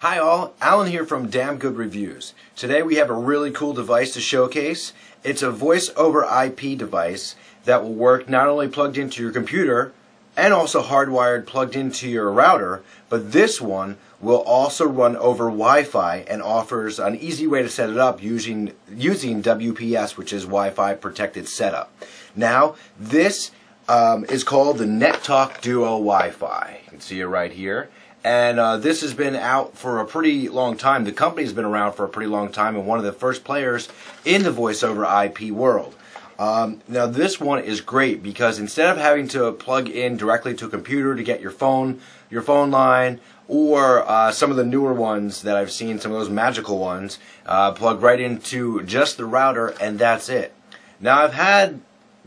Hi all, Alan here from Damn Good Reviews. Today we have a really cool device to showcase. It's a voice over IP device that will work not only plugged into your computer and also hardwired plugged into your router, but this one will also run over Wi-Fi and offers an easy way to set it up using using WPS, which is Wi-Fi protected setup. Now, this um, is called the NetTalk Duo Wi-Fi. You can see it right here. And uh, this has been out for a pretty long time. The company's been around for a pretty long time and one of the first players in the voice over IP world. Um, now this one is great because instead of having to plug in directly to a computer to get your phone, your phone line, or uh, some of the newer ones that I've seen, some of those magical ones, uh, plug right into just the router and that's it. Now I've had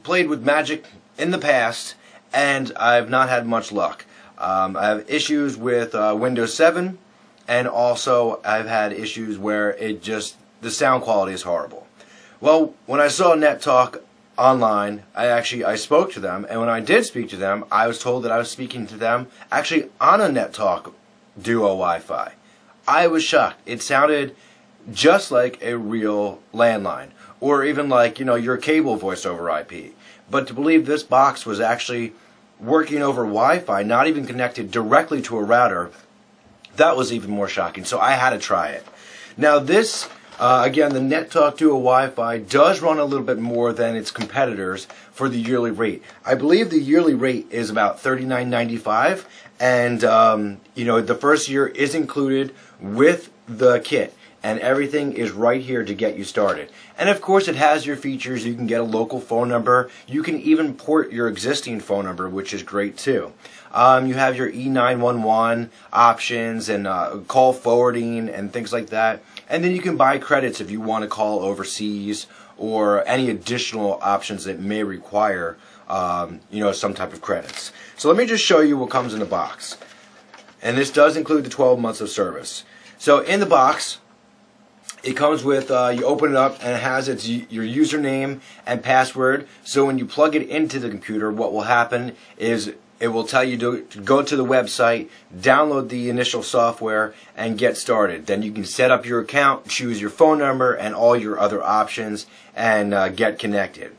played with Magic in the past and I've not had much luck. Um, I have issues with uh, Windows 7, and also I've had issues where it just the sound quality is horrible. Well, when I saw NetTalk online, I actually I spoke to them, and when I did speak to them, I was told that I was speaking to them actually on a NetTalk Duo Wi-Fi. I was shocked. It sounded just like a real landline, or even like you know your cable voice over IP. But to believe this box was actually working over Wi-Fi, not even connected directly to a router, that was even more shocking. So I had to try it. Now this, uh, again, the NetTalk Duo Wi-Fi does run a little bit more than its competitors for the yearly rate. I believe the yearly rate is about $39.95, and um, you know the first year is included with the kit and everything is right here to get you started. And of course it has your features. You can get a local phone number. You can even port your existing phone number, which is great too. Um, you have your E911 options and uh, call forwarding and things like that. And then you can buy credits if you want to call overseas or any additional options that may require um, you know, some type of credits. So let me just show you what comes in the box. And this does include the 12 months of service. So in the box, it comes with, uh, you open it up and it has its your username and password. So when you plug it into the computer, what will happen is it will tell you to, go to the website, download the initial software, and get started. Then you can set up your account, choose your phone number, and all your other options, and uh, get connected.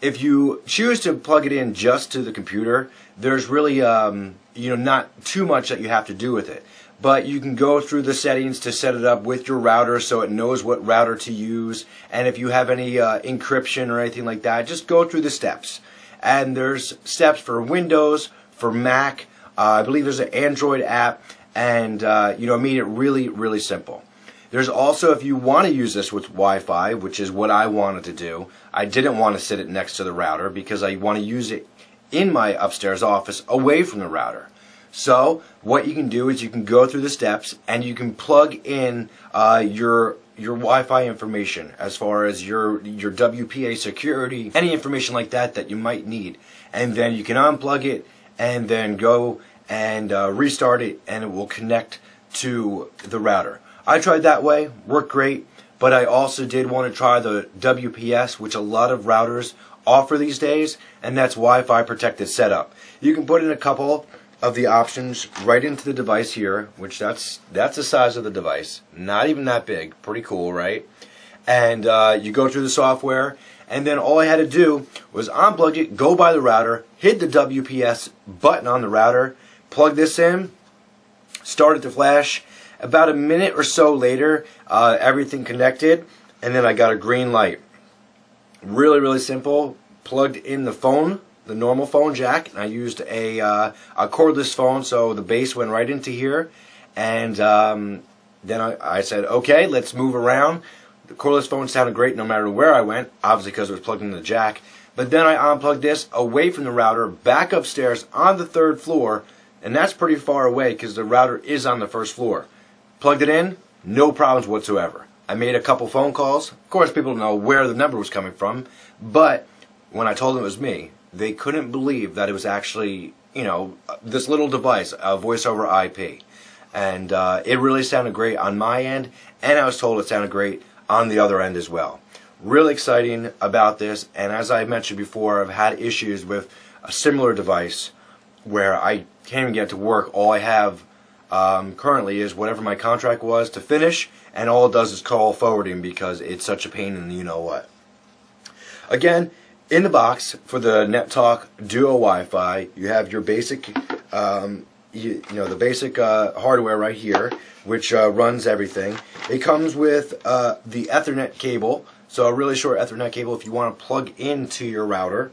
If you choose to plug it in just to the computer, there's really um, you know not too much that you have to do with it but you can go through the settings to set it up with your router so it knows what router to use. And if you have any uh, encryption or anything like that, just go through the steps. And there's steps for Windows, for Mac. Uh, I believe there's an Android app, and uh, you know, made it really, really simple. There's also, if you want to use this with Wi-Fi, which is what I wanted to do, I didn't want to sit it next to the router because I want to use it in my upstairs office away from the router. So what you can do is you can go through the steps and you can plug in uh, your your Wi-Fi information as far as your your WPA security, any information like that that you might need, and then you can unplug it and then go and uh, restart it, and it will connect to the router. I tried that way, worked great, but I also did want to try the WPS, which a lot of routers offer these days, and that's Wi-Fi protected setup. You can put in a couple of the options right into the device here, which that's that's the size of the device, not even that big, pretty cool, right? And uh, you go through the software, and then all I had to do was unplug it, go by the router, hit the WPS button on the router, plug this in, start it to flash. About a minute or so later, uh, everything connected, and then I got a green light. Really, really simple. Plugged in the phone the normal phone jack, and I used a, uh, a cordless phone, so the base went right into here. And um, then I, I, said, okay, let's move around. The cordless phone sounded great no matter where I went, obviously because it was plugged into the jack. But then I unplugged this away from the router, back upstairs on the third floor, and that's pretty far away because the router is on the first floor. Plugged it in, no problems whatsoever. I made a couple phone calls. Of course, people know where the number was coming from, but when I told them it was me, they couldn't believe that it was actually, you know, this little device, a voice over IP. And uh, it really sounded great on my end, and I was told it sounded great on the other end as well. Really exciting about this, and as I mentioned before, I've had issues with a similar device where I can't even get to work. All I have um, currently is whatever my contract was to finish, and all it does is call forwarding because it's such a pain in the you know what. Again, in the box for the NetTalk Duo Wi-Fi, you have your basic, um, you, you, know, the basic uh, hardware right here, which uh, runs everything. It comes with uh, the Ethernet cable, so a really short Ethernet cable if you want to plug into your router.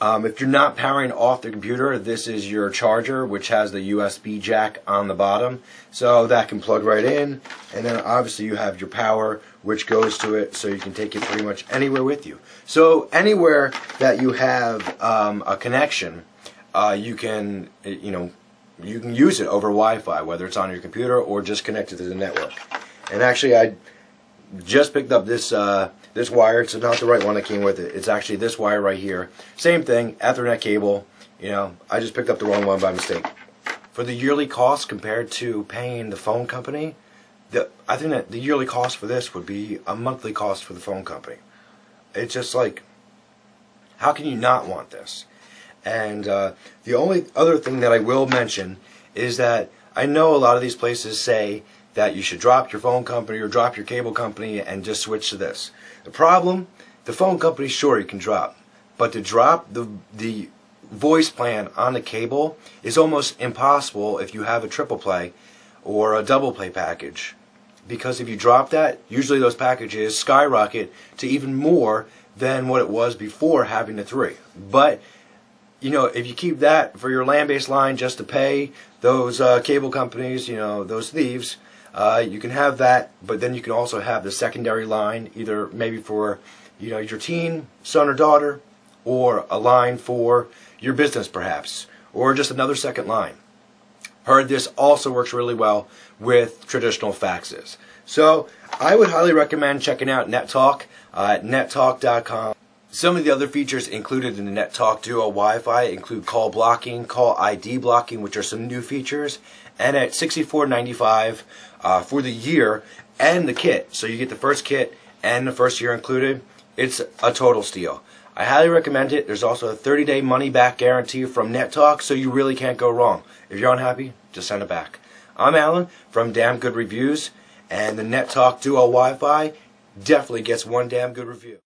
Um, if you're not powering off the computer, this is your charger, which has the USB jack on the bottom. So that can plug right in. And then obviously you have your power, which goes to it, so you can take it pretty much anywhere with you. So anywhere that you have um, a connection, uh, you can, you know, you can use it over Wi-Fi, whether it's on your computer or just connected to the network. And actually, I just picked up this uh, this wire. It's not the right one that came with it. It's actually this wire right here. Same thing, Ethernet cable. You know, I just picked up the wrong one by mistake. For the yearly cost compared to paying the phone company, the, I think that the yearly cost for this would be a monthly cost for the phone company. It's just like, how can you not want this? And uh, the only other thing that I will mention is that I know a lot of these places say that you should drop your phone company or drop your cable company and just switch to this. The problem, the phone company, sure, you can drop. But to drop the, the voice plan on the cable is almost impossible if you have a triple play or a double play package. Because if you drop that, usually those packages skyrocket to even more than what it was before having the three. But you know, if you keep that for your land-based line just to pay those uh, cable companies, you know, those thieves, uh, you can have that, but then you can also have the secondary line, either maybe for you know your teen son or daughter, or a line for your business perhaps, or just another second line. Heard this also works really well with traditional faxes. So I would highly recommend checking out NetTalk uh, at nettalk.com. Some of the other features included in the NetTalk Duo Wi-Fi include call blocking, call ID blocking, which are some new features, and at $64.95 uh, for the year and the kit. So you get the first kit and the first year included. It's a total steal. I highly recommend it. There's also a 30-day money-back guarantee from NetTalk, so you really can't go wrong. If you're unhappy, just send it back. I'm Alan from Damn Good Reviews, and the NetTalk Duo Wi-Fi definitely gets one damn good review.